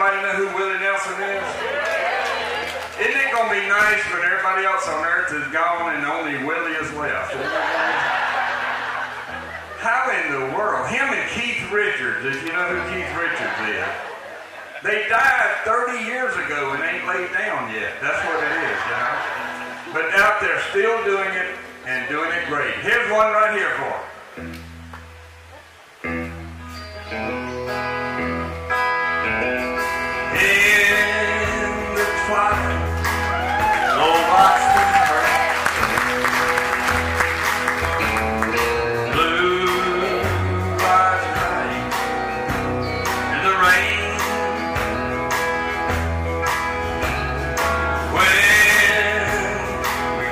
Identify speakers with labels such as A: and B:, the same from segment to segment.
A: Anybody know who Willie Nelson is? Isn't it going to be nice when everybody else on earth is gone and only Willie is left? How in the world? Him and Keith Richards, if you know who Keith Richards is. They died 30 years ago and ain't laid down yet. That's what it is, you know? But out there still doing it and doing it great. Here's one right here for him.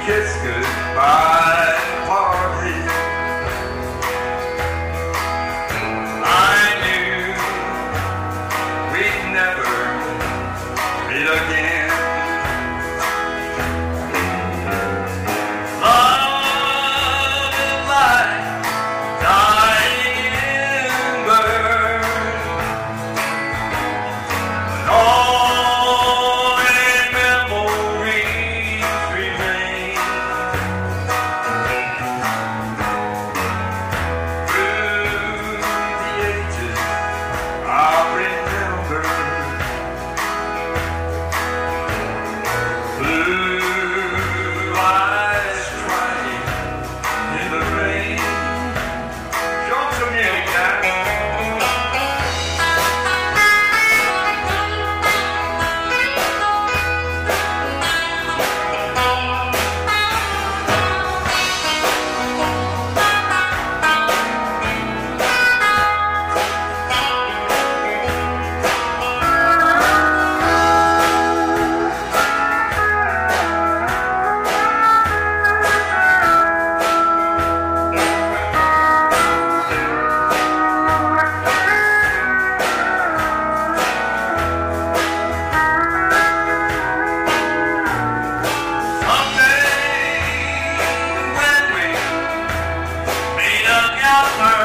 A: kiss goodbye. out.